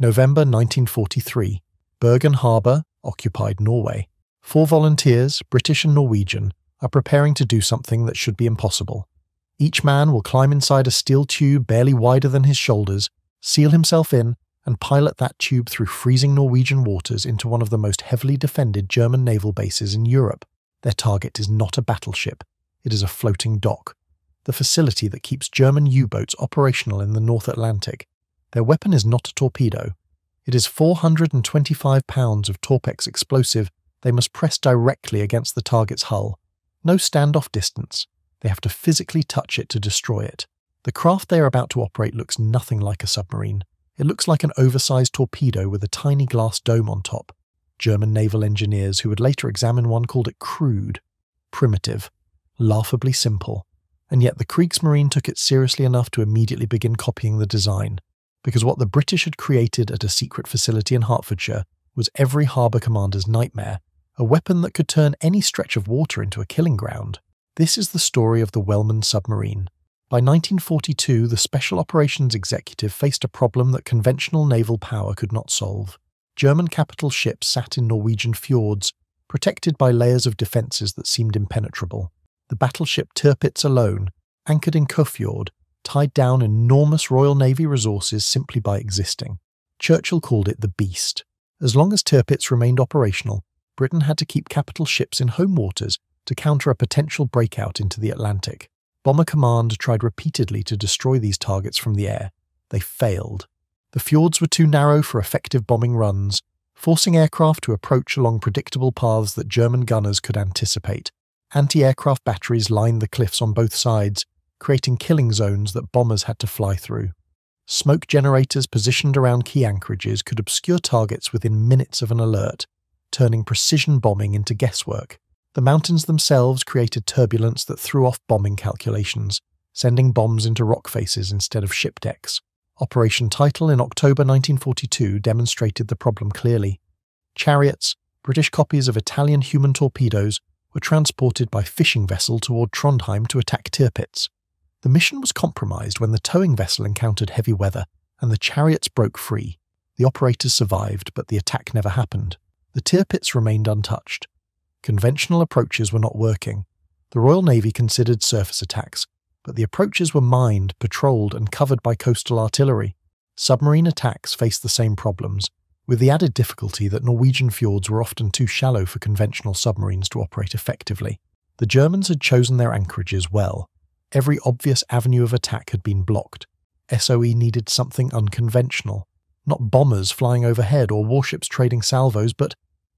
November 1943. Bergen Harbour, occupied Norway. Four volunteers, British and Norwegian, are preparing to do something that should be impossible. Each man will climb inside a steel tube barely wider than his shoulders, seal himself in, and pilot that tube through freezing Norwegian waters into one of the most heavily defended German naval bases in Europe. Their target is not a battleship, it is a floating dock, the facility that keeps German U boats operational in the North Atlantic. Their weapon is not a torpedo. It is 425 pounds of Torpex explosive they must press directly against the target's hull. No standoff distance. They have to physically touch it to destroy it. The craft they are about to operate looks nothing like a submarine. It looks like an oversized torpedo with a tiny glass dome on top. German naval engineers who would later examine one called it crude, primitive, laughably simple. And yet the Kriegsmarine took it seriously enough to immediately begin copying the design, because what the British had created at a secret facility in Hertfordshire was every harbour commander's nightmare a weapon that could turn any stretch of water into a killing ground. This is the story of the Welman submarine. By 1942, the Special Operations Executive faced a problem that conventional naval power could not solve. German capital ships sat in Norwegian fjords, protected by layers of defences that seemed impenetrable. The battleship Tirpitz alone, anchored in Kofjord, tied down enormous Royal Navy resources simply by existing. Churchill called it the Beast. As long as Tirpitz remained operational, Britain had to keep capital ships in home waters to counter a potential breakout into the Atlantic. Bomber Command tried repeatedly to destroy these targets from the air. They failed. The fjords were too narrow for effective bombing runs, forcing aircraft to approach along predictable paths that German gunners could anticipate. Anti aircraft batteries lined the cliffs on both sides, creating killing zones that bombers had to fly through. Smoke generators positioned around key anchorages could obscure targets within minutes of an alert, turning precision bombing into guesswork. The mountains themselves created turbulence that threw off bombing calculations, sending bombs into rock faces instead of ship decks. Operation Title in October 1942 demonstrated the problem clearly. Chariots, British copies of Italian human torpedoes, were transported by fishing vessel toward Trondheim to attack Tirpitz. The mission was compromised when the towing vessel encountered heavy weather and the chariots broke free. The operators survived, but the attack never happened. The Tirpitz remained untouched. Conventional approaches were not working. The Royal Navy considered surface attacks, but the approaches were mined, patrolled, and covered by coastal artillery. Submarine attacks faced the same problems, with the added difficulty that Norwegian fjords were often too shallow for conventional submarines to operate effectively. The Germans had chosen their anchorages well. Every obvious avenue of attack had been blocked. SOE needed something unconventional, not bombers flying overhead or warships trading salvos, but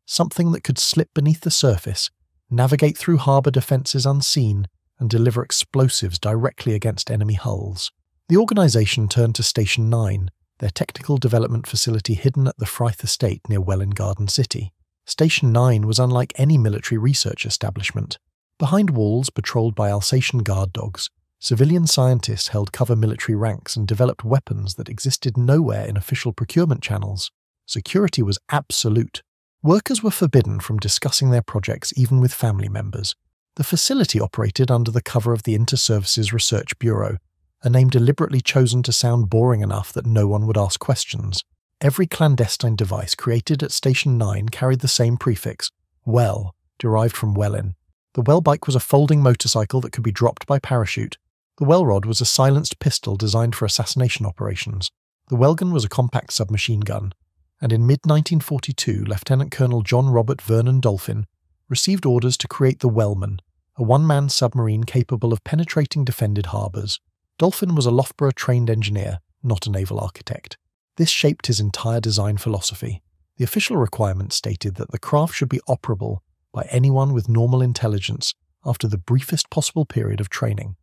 something that could slip beneath the surface, navigate through harbour defences unseen, and deliver explosives directly against enemy hulls. The organisation turned to Station 9, their technical development facility hidden at the Fryth Estate near Welwyn Garden City. Station 9 was unlike any military research establishment. Behind walls patrolled by Alsatian guard dogs, civilian scientists held cover military ranks and developed weapons that existed nowhere in official procurement channels. Security was absolute. Workers were forbidden from discussing their projects even with family members. The facility operated under the cover of the Inter-Services Research Bureau, a name deliberately chosen to sound boring enough that no one would ask questions. Every clandestine device created at Station 9 carried the same prefix, well, derived from Welwyn. The Welbike was a folding motorcycle that could be dropped by parachute, the Welrod was a silenced pistol designed for assassination operations. The Welgun was a compact submachine gun, and in mid 1942, Lieutenant Colonel John Robert Vernon Dolphin received orders to create the Welman, a one man submarine capable of penetrating defended harbours. Dolphin was a Loughborough trained engineer, not a naval architect. This shaped his entire design philosophy. The official requirements stated that the craft should be operable by anyone with normal intelligence after the briefest possible period of training.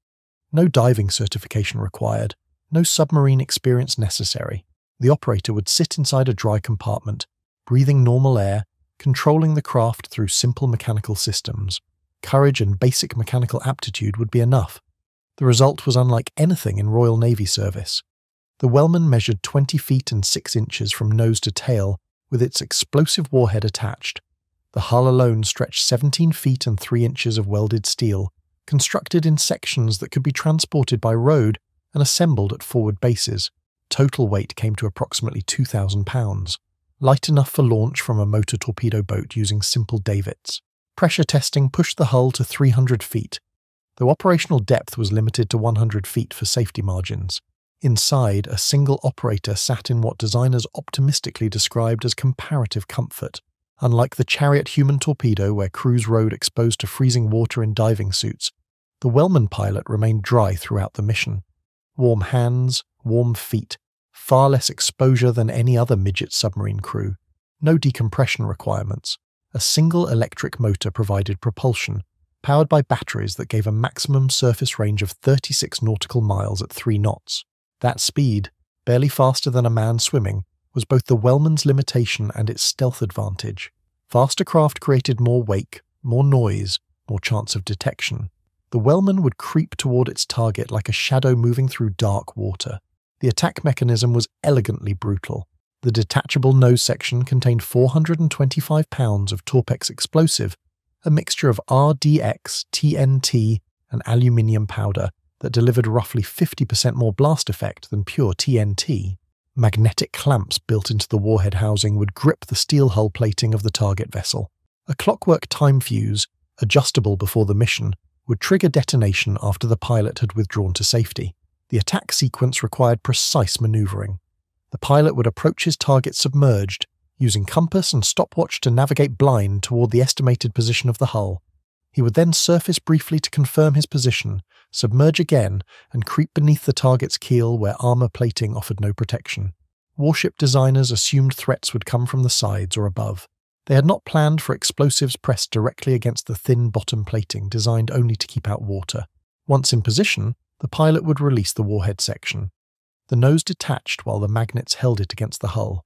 No diving certification required, no submarine experience necessary. The operator would sit inside a dry compartment, breathing normal air, controlling the craft through simple mechanical systems. Courage and basic mechanical aptitude would be enough. The result was unlike anything in Royal Navy service. The Welman measured 20 feet and 6 inches from nose to tail, with its explosive warhead attached. The hull alone stretched 17 feet and 3 inches of welded steel, constructed in sections that could be transported by road and assembled at forward bases. Total weight came to approximately 2,000 pounds, light enough for launch from a motor torpedo boat using simple davits. Pressure testing pushed the hull to 300 feet, though operational depth was limited to 100 feet for safety margins. Inside, a single operator sat in what designers optimistically described as comparative comfort. Unlike the Chariot human torpedo, where crews rode exposed to freezing water in diving suits, the Welman pilot remained dry throughout the mission. Warm hands, warm feet, far less exposure than any other midget submarine crew, no decompression requirements. A single electric motor provided propulsion, powered by batteries that gave a maximum surface range of 36 nautical miles at 3 knots. That speed, barely faster than a man swimming, was both the Welman's limitation and its stealth advantage. Faster craft created more wake, more noise, more chance of detection. The Welman would creep toward its target like a shadow moving through dark water. The attack mechanism was elegantly brutal. The detachable nose section contained 425 pounds of Torpex explosive, a mixture of RDX, TNT, and aluminium powder that delivered roughly 50% more blast effect than pure TNT. Magnetic clamps built into the warhead housing would grip the steel hull plating of the target vessel. A clockwork time fuse, adjustable before the mission, would trigger detonation after the pilot had withdrawn to safety. The attack sequence required precise maneuvering. The pilot would approach his target submerged, using compass and stopwatch to navigate blind toward the estimated position of the hull. He would then surface briefly to confirm his position, submerge again, and creep beneath the target's keel where armor plating offered no protection. Warship designers assumed threats would come from the sides or above. They had not planned for explosives pressed directly against the thin bottom plating designed only to keep out water. Once in position, the pilot would release the warhead section. The nose detached while the magnets held it against the hull.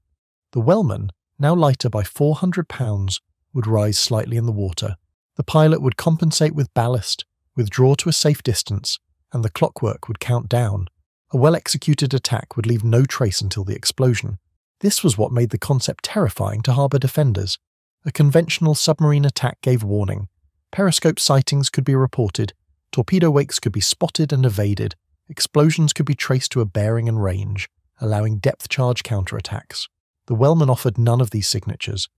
The Welman, now lighter by 400 pounds, would rise slightly in the water. The pilot would compensate with ballast, withdraw to a safe distance, and the clockwork would count down. A well executed attack would leave no trace until the explosion. This was what made the concept terrifying to harbour defenders. A conventional submarine attack gave warning. Periscope sightings could be reported, Torpedo wakes could be spotted and evaded, explosions could be traced to a bearing and range, allowing depth charge counterattacks. The Welman offered none of these signatures.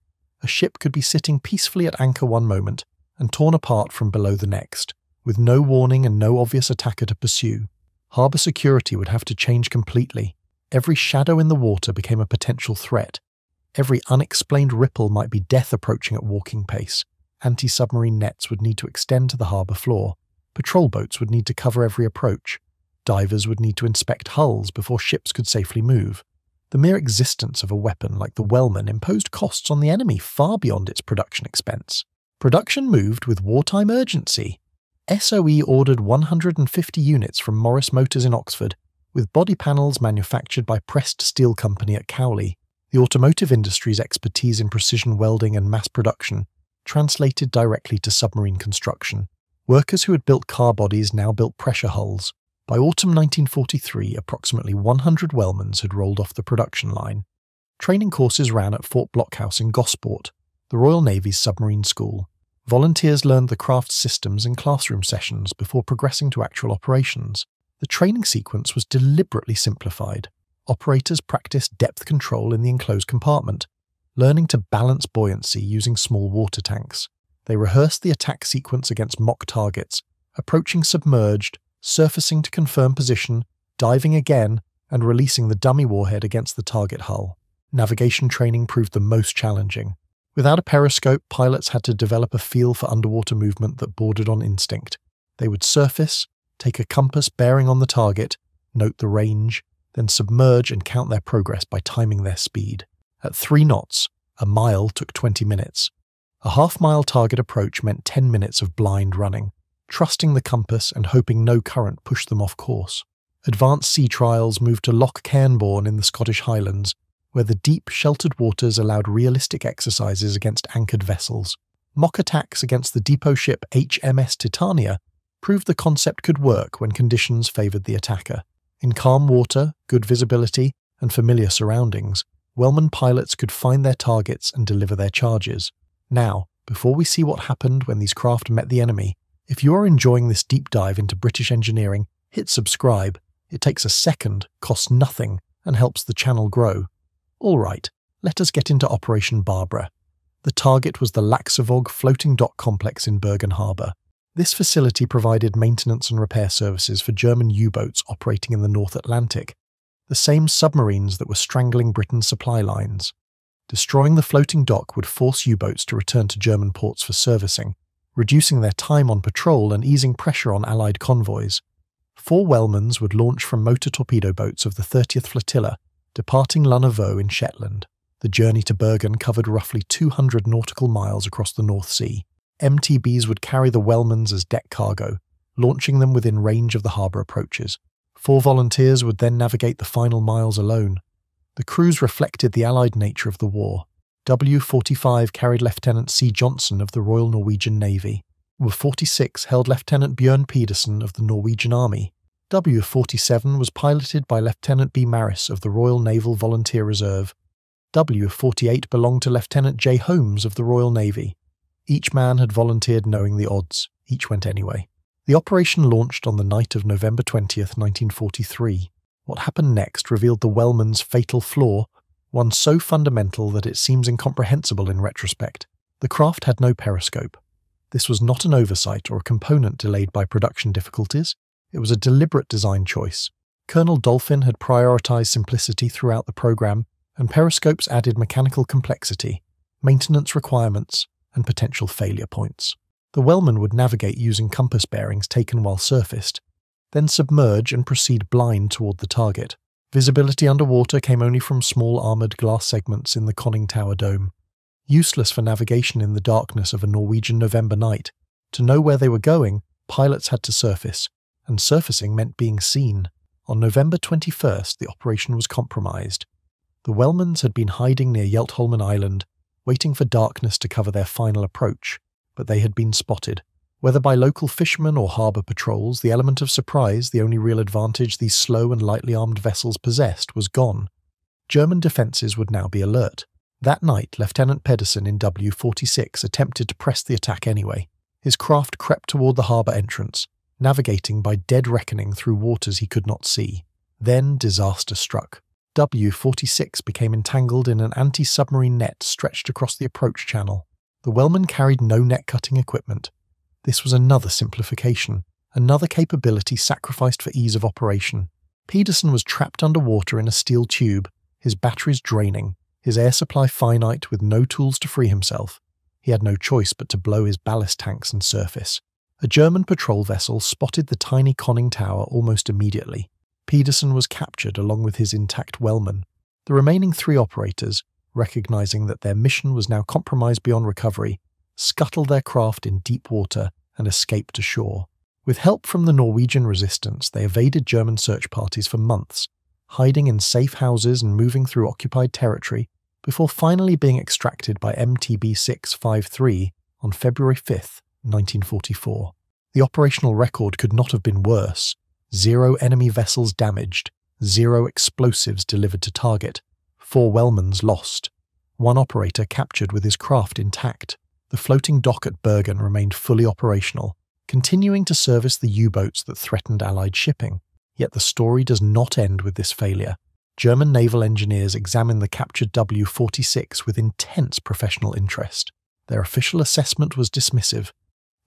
A ship could be sitting peacefully at anchor one moment and torn apart from below the next, with no warning and no obvious attacker to pursue. Harbour security would have to change completely. Every shadow in the water became a potential threat. Every unexplained ripple might be death approaching at walking pace. Anti submarine nets would need to extend to the harbour floor. Patrol boats would need to cover every approach. Divers would need to inspect hulls before ships could safely move. The mere existence of a weapon like the Welman imposed costs on the enemy far beyond its production expense. Production moved with wartime urgency. SOE ordered 150 units from Morris Motors in Oxford, with body panels manufactured by Pressed Steel Company at Cowley. The automotive industry's expertise in precision welding and mass production translated directly to submarine construction. Workers who had built car bodies now built pressure hulls. By autumn 1943, approximately 100 Welmans had rolled off the production line. Training courses ran at Fort Blockhouse in Gosport, the Royal Navy's submarine school. Volunteers learned the craft's systems in classroom sessions before progressing to actual operations. The training sequence was deliberately simplified. Operators practiced depth control in the enclosed compartment, learning to balance buoyancy using small water tanks. They rehearsed the attack sequence against mock targets, approaching submerged, surfacing to confirm position, diving again, and releasing the dummy warhead against the target hull. Navigation training proved the most challenging. Without a periscope, pilots had to develop a feel for underwater movement that bordered on instinct. They would surface, take a compass bearing on the target, note the range, then submerge and count their progress by timing their speed. At three knots, a mile took 20 minutes, a half mile target approach meant 10 minutes of blind running, trusting the compass and hoping no current pushed them off course. Advanced sea trials moved to Loch Cairnbawn in the Scottish Highlands, where the deep, sheltered waters allowed realistic exercises against anchored vessels. Mock attacks against the depot ship HMS Titania proved the concept could work when conditions favoured the attacker. In calm water, good visibility, and familiar surroundings, Welman pilots could find their targets and deliver their charges. Now, before we see what happened when these craft met the enemy, if you are enjoying this deep dive into British engineering, hit subscribe. It takes a second, costs nothing, and helps the channel grow. All right, let us get into Operation Barbara. The target was the Laxevåg floating dock complex in Bergen Harbour. This facility provided maintenance and repair services for German U boats operating in the North Atlantic, the same submarines that were strangling Britain's supply lines. Destroying the floating dock would force U boats to return to German ports for servicing, reducing their time on patrol and easing pressure on Allied convoys. Four Welmans would launch from motor torpedo boats of the 30th Flotilla, departing Lunna Voe in Shetland. The journey to Bergen covered roughly 200 nautical miles across the North Sea. MTBs would carry the Welmans as deck cargo, launching them within range of the harbour approaches. Four volunteers would then navigate the final miles alone. The crews reflected the Allied nature of the war. W 45 carried Lieutenant C. Johnson of the Royal Norwegian Navy. W 46 held Lieutenant Björn Pedersen of the Norwegian Army. W 47 was piloted by Lieutenant B. Maris of the Royal Naval Volunteer Reserve W48 belonged to Lieutenant J. Holmes of the Royal Navy. Each man had volunteered knowing the odds, each went anyway. The operation launched on the night of November 20th, 1943. What happened next revealed the Welman's fatal flaw, one so fundamental that it seems incomprehensible in retrospect. The craft had no periscope. This was not an oversight or a component delayed by production difficulties. It was a deliberate design choice. Colonel Dolphin had prioritized simplicity throughout the program and periscopes added mechanical complexity, maintenance requirements, and potential failure points. The Welman would navigate using compass bearings taken while surfaced, then submerge and proceed blind toward the target. Visibility underwater came only from small armoured glass segments in the conning tower dome. Useless for navigation in the darkness of a Norwegian November night, to know where they were going, pilots had to surface, and surfacing meant being seen. On November 21st, the operation was compromised, the Welmans had been hiding near Yeltholmen Island, waiting for darkness to cover their final approach, but they had been spotted. Whether by local fishermen or harbour patrols, the element of surprise, the only real advantage these slow and lightly armed vessels possessed, was gone. German defences would now be alert. That night, Lieutenant Pedersen in W 46 attempted to press the attack anyway. His craft crept toward the harbour entrance, navigating by dead reckoning through waters he could not see. Then disaster struck. W 46 became entangled in an anti submarine net stretched across the approach channel. The Welman carried no net cutting equipment. This was another simplification, another capability sacrificed for ease of operation. Pedersen was trapped underwater in a steel tube, his batteries draining, his air supply finite with no tools to free himself. He had no choice but to blow his ballast tanks and surface. A German patrol vessel spotted the tiny conning tower almost immediately. Pedersen was captured along with his intact Welman. The remaining three operators, recognizing that their mission was now compromised beyond recovery, scuttled their craft in deep water and escaped to shore. With help from the Norwegian resistance, they evaded German search parties for months, hiding in safe houses and moving through occupied territory before finally being extracted by MTB 653 on February 5, 1944. The operational record could not have been worse zero enemy vessels damaged, zero explosives delivered to target, four Welmans lost, one operator captured with his craft intact. The floating dock at Bergen remained fully operational, continuing to service the U boats that threatened Allied shipping. Yet the story does not end with this failure. German naval engineers examined the captured W 46 with intense professional interest. Their official assessment was dismissive.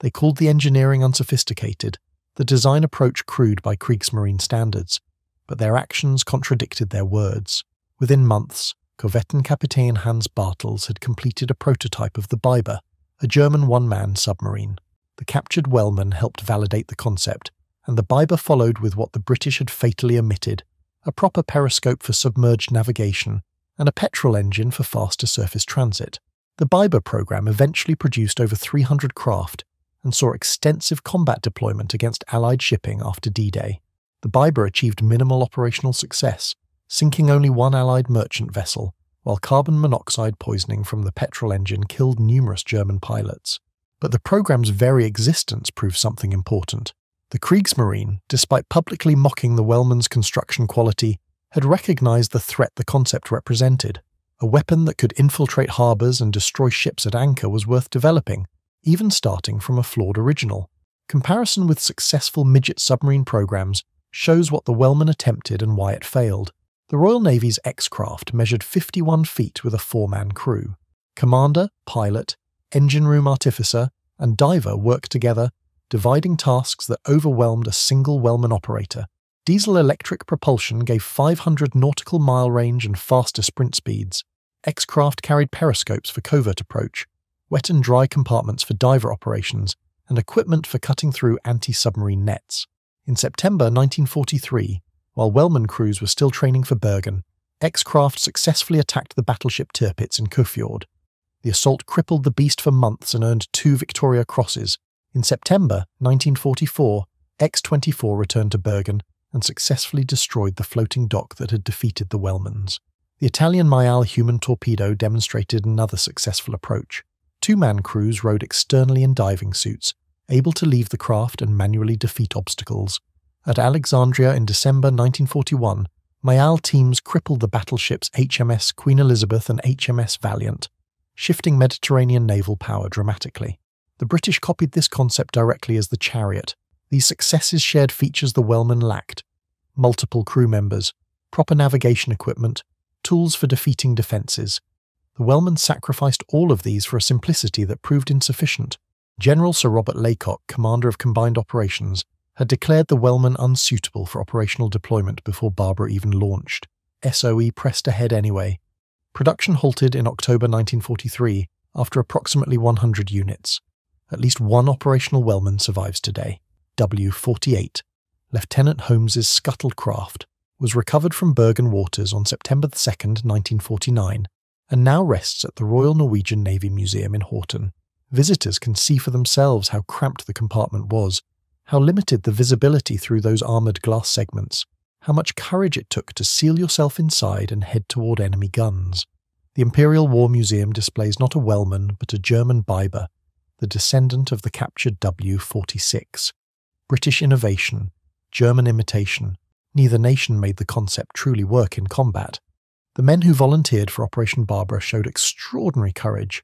They called the engineering unsophisticated the design approach crude by Kriegsmarine standards, but their actions contradicted their words. Within months, Korvettenkapitän Hans Bartels had completed a prototype of the Biber, a German one man submarine. The captured Welman helped validate the concept, and the Biber followed with what the British had fatally omitted a proper periscope for submerged navigation and a petrol engine for faster surface transit. The Biber program eventually produced over 300 craft and saw extensive combat deployment against Allied shipping after D Day. The Biber achieved minimal operational success, sinking only one Allied merchant vessel, while carbon monoxide poisoning from the petrol engine killed numerous German pilots. But the program's very existence proved something important. The Kriegsmarine, despite publicly mocking the Welman's construction quality, had recognized the threat the concept represented. A weapon that could infiltrate harbours and destroy ships at anchor was worth developing, even starting from a flawed original. Comparison with successful midget submarine programs shows what the Welman attempted and why it failed. The Royal Navy's X craft measured 51 feet with a four man crew. Commander, pilot, engine room artificer, and diver worked together, dividing tasks that overwhelmed a single Welman operator. Diesel electric propulsion gave 500 nautical mile range and faster sprint speeds. X craft carried periscopes for covert approach, wet and dry compartments for diver operations, and equipment for cutting through anti submarine nets. In September 1943, while Welman crews were still training for Bergen, X craft successfully attacked the battleship Tirpitz in Kofjord. The assault crippled the beast for months and earned two Victoria Crosses. In September 1944, X 24 returned to Bergen and successfully destroyed the floating dock that had defeated the Welmans. The Italian Maiale human torpedo demonstrated another successful approach. Two man crews rowed externally in diving suits, able to leave the craft and manually defeat obstacles. At Alexandria in December 1941, Maiale teams crippled the battleships HMS Queen Elizabeth and HMS Valiant, shifting Mediterranean naval power dramatically. The British copied this concept directly as the Chariot. These successes shared features the Welman lacked multiple crew members, proper navigation equipment, tools for defeating defences. The Welman sacrificed all of these for a simplicity that proved insufficient. General Sir Robert Laycock, commander of combined operations, had declared the Welman unsuitable for operational deployment before Barbara even launched. SOE pressed ahead anyway. Production halted in October 1943 after approximately 100 units. At least one operational Welman survives today. W 48, Lieutenant Holmes's scuttled craft, was recovered from Bergen waters on September 2, 1949, and now rests at the Royal Norwegian Navy Museum in Horten. Visitors can see for themselves how cramped the compartment was, how limited the visibility through those armoured glass segments, how much courage it took to seal yourself inside and head toward enemy guns. The Imperial War Museum displays not a Welman, but a German Biber, the descendant of the captured W 46. British innovation, German imitation, neither nation made the concept truly work in combat. The men who volunteered for Operation Barbara showed extraordinary courage.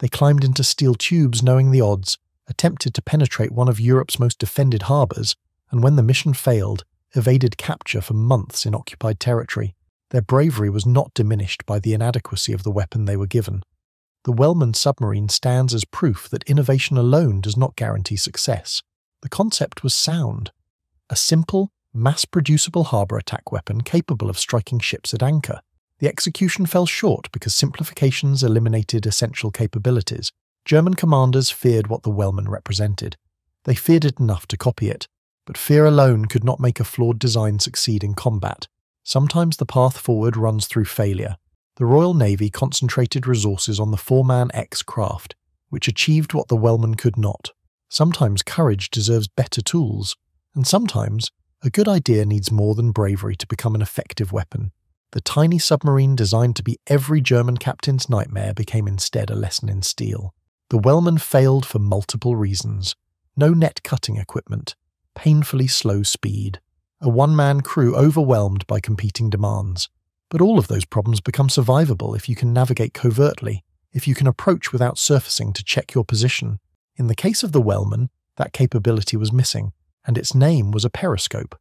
They climbed into steel tubes knowing the odds, attempted to penetrate one of Europe's most defended harbours, and when the mission failed, evaded capture for months in occupied territory. Their bravery was not diminished by the inadequacy of the weapon they were given the Welman submarine stands as proof that innovation alone does not guarantee success. The concept was sound. A simple, mass producible harbour attack weapon capable of striking ships at anchor. The execution fell short because simplifications eliminated essential capabilities. German commanders feared what the Welman represented. They feared it enough to copy it, but fear alone could not make a flawed design succeed in combat. Sometimes the path forward runs through failure, the Royal Navy concentrated resources on the four man X craft, which achieved what the Welman could not. Sometimes courage deserves better tools, and sometimes a good idea needs more than bravery to become an effective weapon. The tiny submarine designed to be every German captain's nightmare became instead a lesson in steel. The Welman failed for multiple reasons no net cutting equipment, painfully slow speed, a one man crew overwhelmed by competing demands, but all of those problems become survivable if you can navigate covertly, if you can approach without surfacing to check your position. In the case of the Welman, that capability was missing, and its name was a periscope.